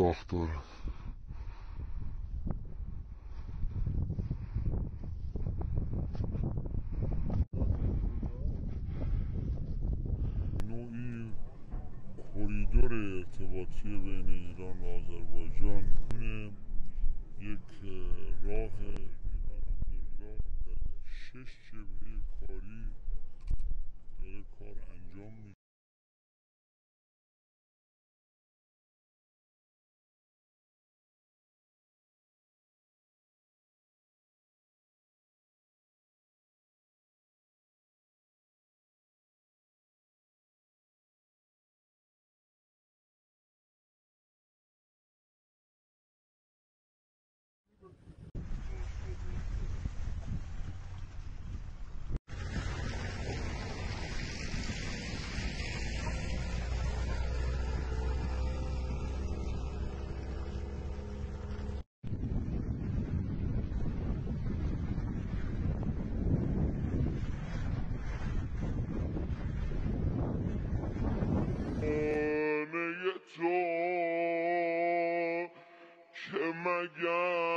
Doktor. کریدور ارتباطی بین ایران و آذربایجان یک Allah'ı inan billah ve şişim hikari Oh my God.